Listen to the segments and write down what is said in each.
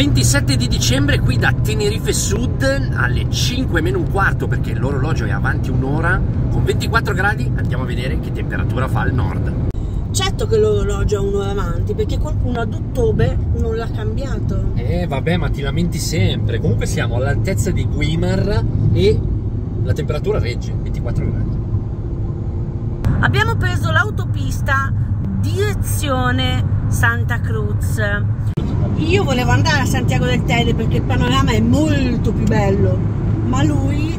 27 di dicembre qui da Tenerife Sud alle 5 meno un quarto perché l'orologio è avanti un'ora con 24 gradi andiamo a vedere che temperatura fa al nord. Certo che l'orologio è un'ora avanti perché qualcuno ad ottobre non l'ha cambiato. Eh vabbè ma ti lamenti sempre. Comunque siamo all'altezza di Guimar e la temperatura regge 24 gradi. Abbiamo preso l'autopista direzione Santa Cruz io volevo andare a Santiago del Tele perché il panorama è molto più bello, ma lui...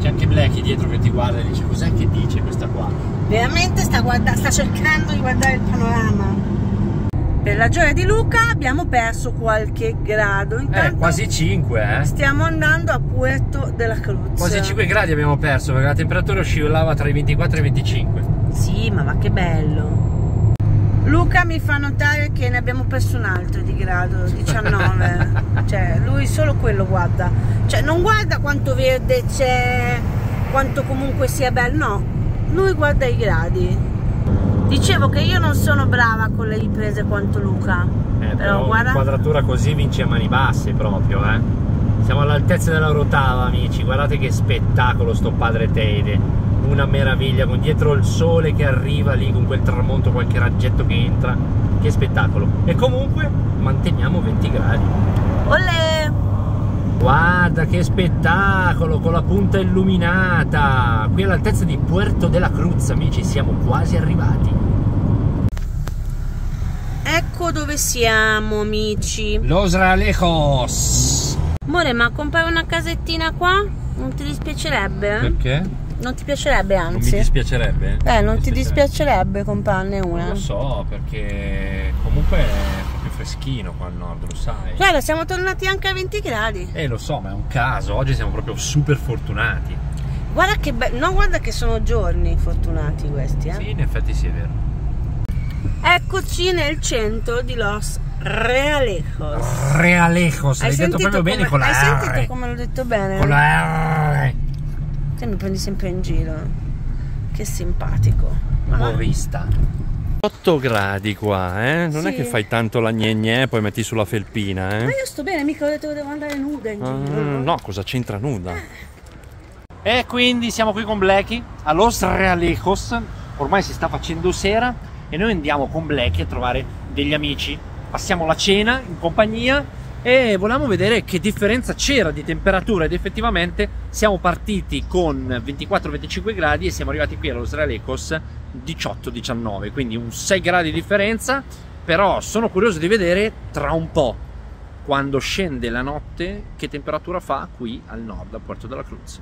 C'è anche Blacky dietro che ti guarda e dice cos'è che dice questa qua? Veramente sta, guarda, sta cercando di guardare il panorama. Per la gioia di Luca abbiamo perso qualche grado. Eh, Intanto eh, quasi 5, eh? Stiamo andando a Puerto della Cruz. Quasi 5 gradi abbiamo perso perché la temperatura oscillava tra i 24 e i 25. Sì, ma va che bello. Luca mi fa notare che ne abbiamo perso un altro di grado 19 cioè lui solo quello guarda. Cioè non guarda quanto verde c'è quanto comunque sia bello no. Lui guarda i gradi. Dicevo che io non sono brava con le riprese quanto Luca. Eh, però, però guarda. quadratura così vince a mani basse proprio eh siamo all'altezza della rotava amici. Guardate che spettacolo sto padre Teide. Una meraviglia con dietro il sole che arriva lì con quel tramonto qualche raggetto che entra. Che spettacolo. E comunque manteniamo 20 gradi. Olè! guarda che spettacolo con la punta illuminata. Qui all'altezza di Puerto de la Cruz amici siamo quasi arrivati. Ecco dove siamo amici. Los Ralejos More ma comprare una casettina qua? non ti dispiacerebbe? perché? Non ti piacerebbe anzi? Non mi dispiacerebbe? Eh, non ti dispiacerebbe comprarne una? Non lo so, perché comunque è proprio freschino qua al nord, lo sai. Guarda, siamo tornati anche a 20 gradi. Eh, lo so, ma è un caso, oggi siamo proprio super fortunati. Guarda che bello, no guarda che sono giorni fortunati questi, eh? Sì, in effetti sì, è vero. Eccoci nel centro di Los Realejos. Realejos, hai detto proprio come, bene con la hai R. Hai sentito come l'ho detto bene? Con la R. Te mi prendi sempre in giro. Che simpatico. Umorista. 8 gradi qua, eh? Non sì. è che fai tanto la gne e poi metti sulla felpina, eh? Ma io sto bene, mica ho detto che devo andare nuda in giro. Uh, no, cosa c'entra nuda? E quindi siamo qui con Blacky a Los Realejos. Ormai si sta facendo sera e noi andiamo con Blacky a trovare degli amici. Passiamo la cena in compagnia e volevamo vedere che differenza c'era di temperatura ed effettivamente siamo partiti con 24-25 gradi e siamo arrivati qui allo Sralecos 18-19 quindi un 6 gradi di differenza però sono curioso di vedere tra un po' quando scende la notte che temperatura fa qui al nord a Puerto della Cruz